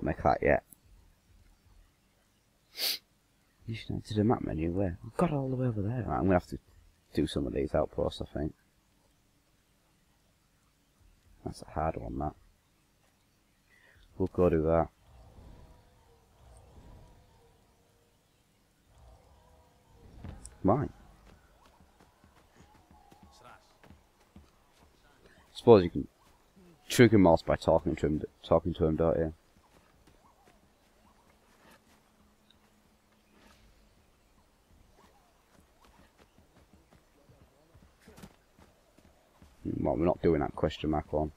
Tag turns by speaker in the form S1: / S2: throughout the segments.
S1: won't make that yet. You should enter the map menu where? I've got all the way over there. Right, I'm gonna have to do some of these outposts, I think. That's a hard one, that. We'll go do that. Why? Suppose you can trigger Moss by talking to him, talking to him, don't you? Well, we're not doing that question mark one.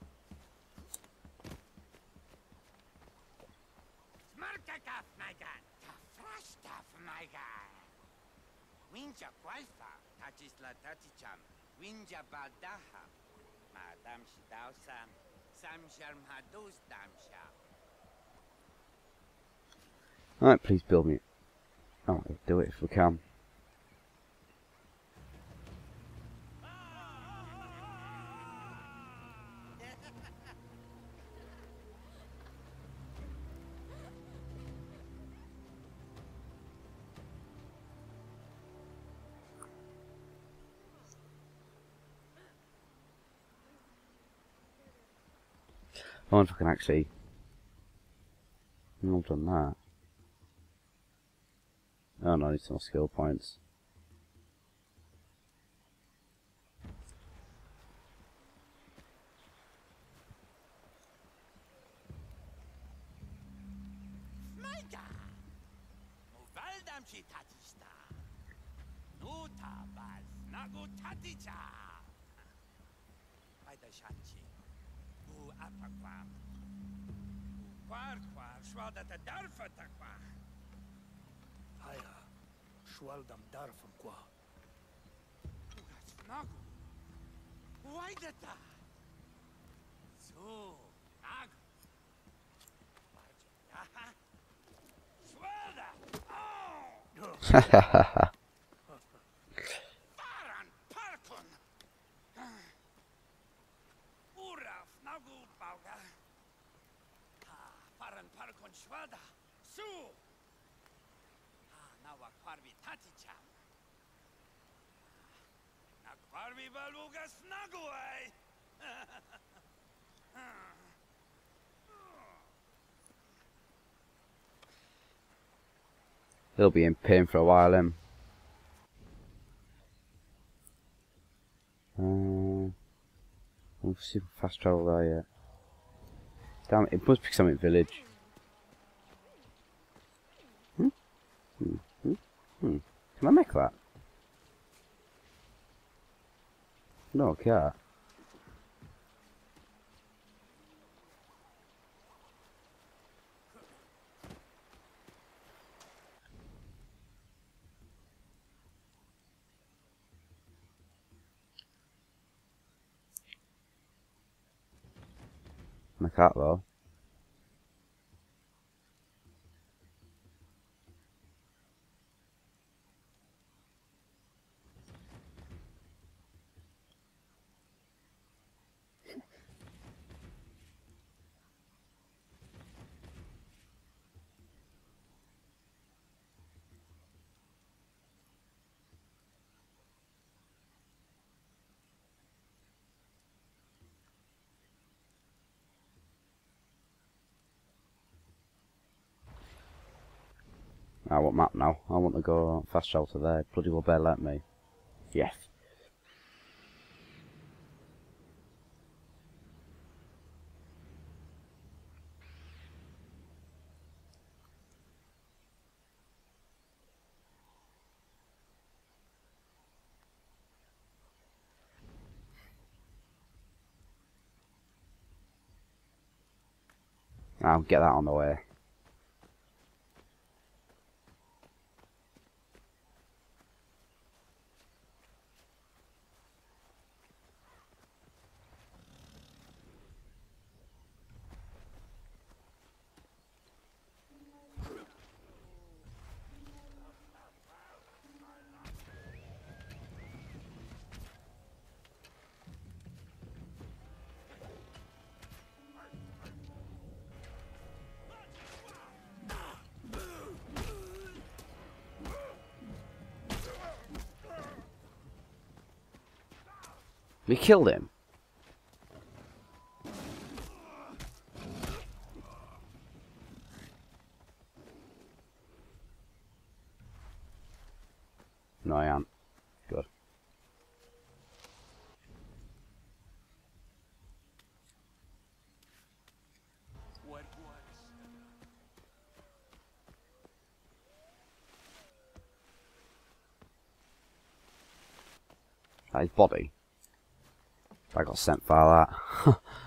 S1: Alright, please build me. Oh, we'll do it if we can. I wonder if I can actually. I've done that. Oh no, I need some more skill points.
S2: Bal snagu taticha. Aida shanchi. atakwam. Kwarkwar shwadata darfa takwa.
S3: Haya, shwaldam darfam kwa.
S2: Ugat nagu. Uajdata. So, nagu. Hahaha. Swada. Su. Ah, nawa kwarvi taticham. Na kwarvi baluga snagu ay.
S1: He'll be in pain for a while, him. Uh, we'll see if fast travel there yet. Damn it, it must be something village. Hmm? Hmm? Can I make that? No, I can't. Make that though. I want map now. I want to go fast shelter there. Bloody well better let me. Yes. I'll get that on the way. We killed him. No, I am. Good.
S2: What was?
S1: That his body. I got sent by that.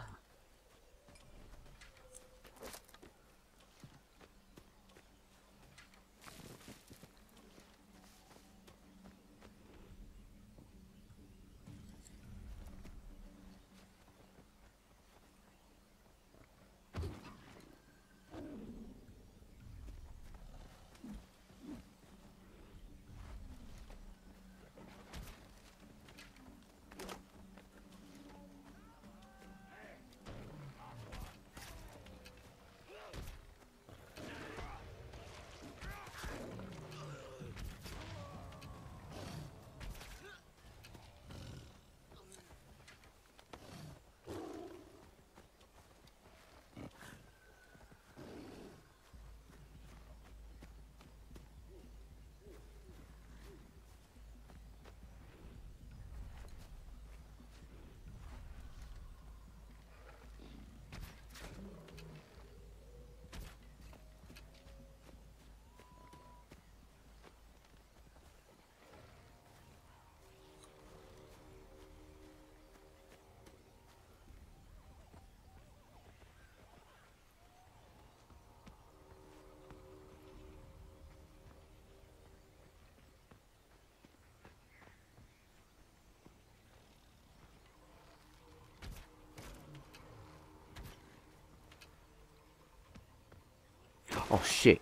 S1: oh shit.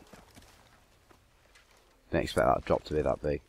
S1: Didn't expect that drop to be that big.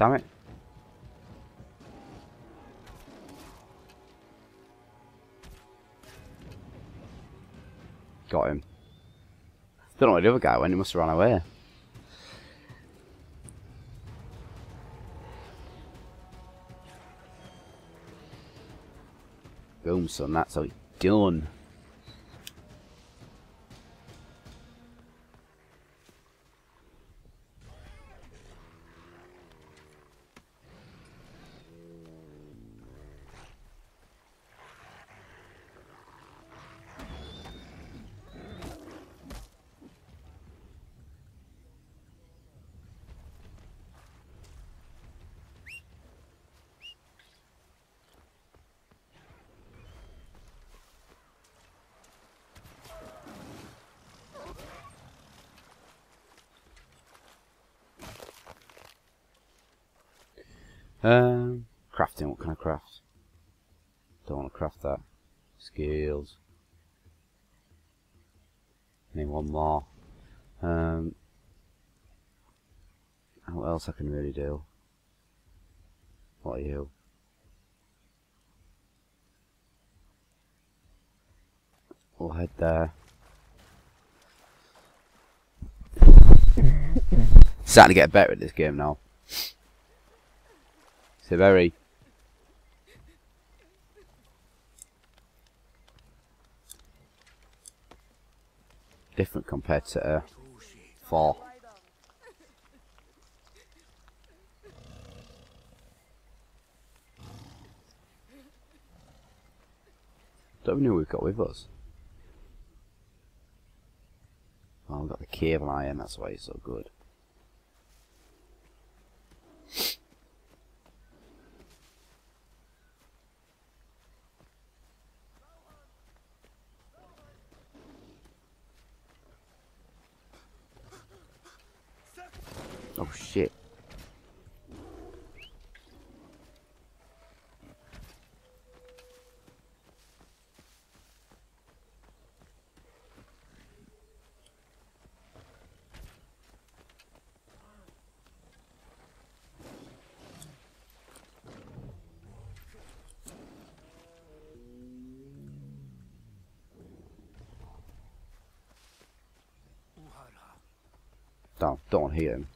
S1: Damn it. Got him. Don't know where the other guy went, he must have run away. Boom, son, that's how it's done. Um, crafting, what can I craft? Don't want to craft that. Skills. Need one more. Um, what else I can really do? What are you? We'll head there. Starting to get better at this game now. So very different compared to uh, four. Don't we know who we've got with us? Oh, we've got the cave lion, that's why he's so good. Shit. Don't, don't hit him.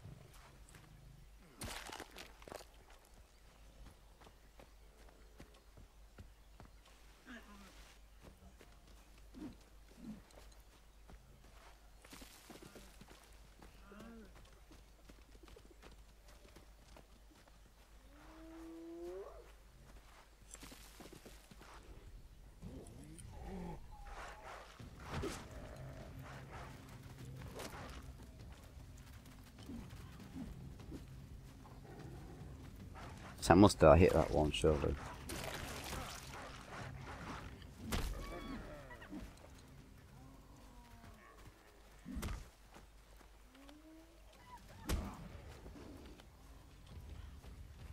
S1: So I must have hit that one surely.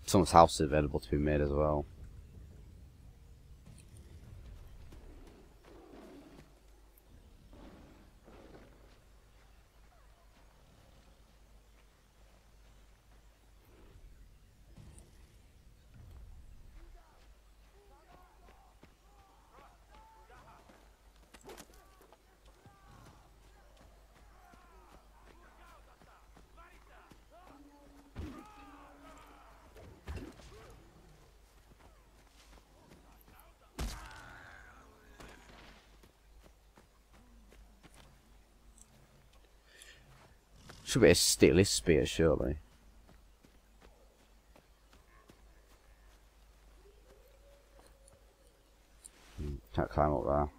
S1: Someone's house is available to be made as well. Should be steal his spear, surely. Hmm, Can't climb up there.